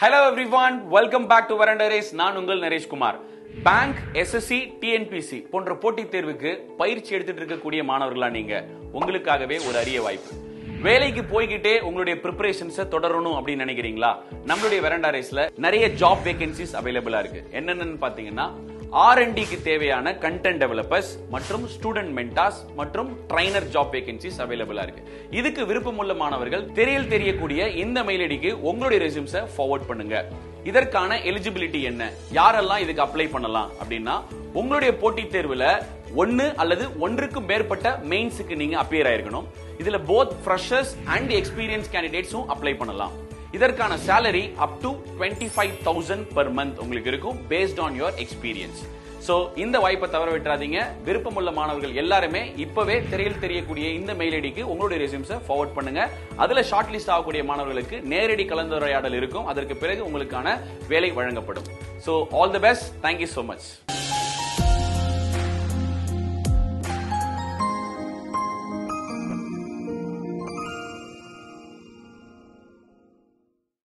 Hello everyone welcome back to veranda race நான் உங்கள் Naresh Kumar bank SSC TNPSC போன்ற போட்டித் தேர்வுக்கு பயிற்சி எடுத்துட்டு இருக்கக்கூடிய மாணவர்களா நீங்க? உங்களுக்காகவே ஒரு அரிய வாய்ப்பு. வேலைக்கு போய்கிட்டே உங்களுடைய ப்ரிப்பரேஷன்ஸை தொடரணும் அப்படின்னு நினைக்கிறீங்களா? நம்மளுடைய வெரண்டா ரேஸ்ல நிறைய ஜாப் வேகன்சிஸ் அவைலபிளா இருக்கு. என்னென்னு பாத்தீங்கன்னா ஆர்என்டிக்கு தேவையான கண்டென்ட் டெவலப்பர்ஸ் மற்றும் ஸ்டூடெண்ட் மென்டாஸ் மற்றும் ட்ரைனர் ஜாப் வேகன்சிஸ் அவைலபிளா இருக்கு. இதுக்கு விருப்பமுள்ள மாணவர்கள் தெரியல் தெரியக்கூடிய இந்த மெயில் ஐடிக்கு உங்களுடைய ரெசியூம்ஸை ஃபார்வர்ட் பண்ணுங்க. இதற்கான எலிஜிபிலிட்டி என்ன? யாரெல்லாம் இதுக்கு அப்ளை பண்ணலாம் அப்படின்னா உங்களுடைய போட்டித் தேர்வுல ஒன்னு அல்லது ஒன்றுக்கும் மேற்பட்ட மெயின்ஸுக்கு நீங்க அப்பியர் ஆயிருக்கணும். இதுல போத் ஃப்ரெஷர்ஸ் அண்ட் எக்ஸ்பீரியன்ஸ் கேண்டிடேட்ஸும் அப்ளை பண்ணலாம். இதற்கான salary up to twenty five thousand per month உங்களுக்கு இருக்கும் based on your experience so இந்த வாய்ப்பை தவற விட்டுறாதீங்க. விருப்பமுள்ள மாணவர்கள் எல்லாருமே இப்பவே திரையில் தெரியக்கூடிய இந்த மெயில் ஐடிக்கு உங்களுடைய ரெசியூம்ஸை ஃபார்வர்ட் பண்ணுங்க. அதுல ஷார்ட் லிஸ்ட் ஆகக்கூடிய மாணவர்களுக்கு நேரடி கலந்துரையாடல் இருக்கும். அதற்கு பிறகு உங்களுக்கான வேலை வழங்கப்படும். So all the best thank you so much